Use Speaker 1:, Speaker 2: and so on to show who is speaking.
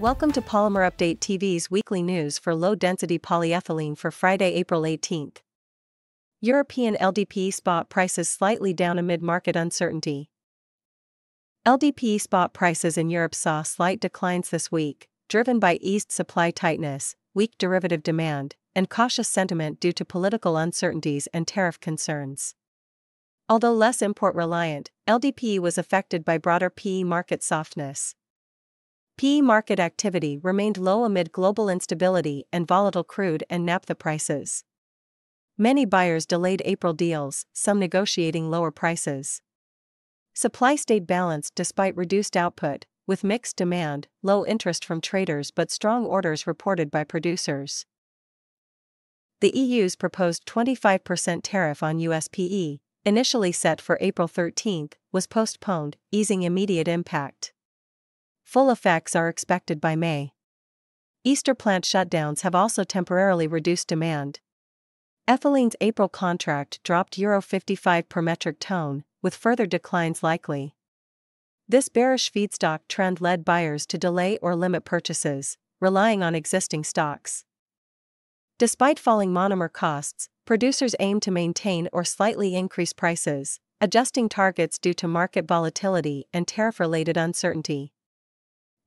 Speaker 1: Welcome to Polymer Update TV's weekly news for low density polyethylene for Friday, April 18th. European LDPE spot prices slightly down amid market uncertainty. LDPE spot prices in Europe saw slight declines this week, driven by eased supply tightness, weak derivative demand, and cautious sentiment due to political uncertainties and tariff concerns. Although less import reliant, LDPE was affected by broader PE market softness. PE market activity remained low amid global instability and volatile crude and naphtha prices. Many buyers delayed April deals, some negotiating lower prices. Supply stayed balanced despite reduced output, with mixed demand, low interest from traders but strong orders reported by producers. The EU's proposed 25% tariff on US PE, initially set for April 13, was postponed, easing immediate impact. Full effects are expected by May. Easter plant shutdowns have also temporarily reduced demand. Ethylene's April contract dropped Euro 55 per metric ton, with further declines likely. This bearish feedstock trend led buyers to delay or limit purchases, relying on existing stocks. Despite falling monomer costs, producers aim to maintain or slightly increase prices, adjusting targets due to market volatility and tariff related uncertainty.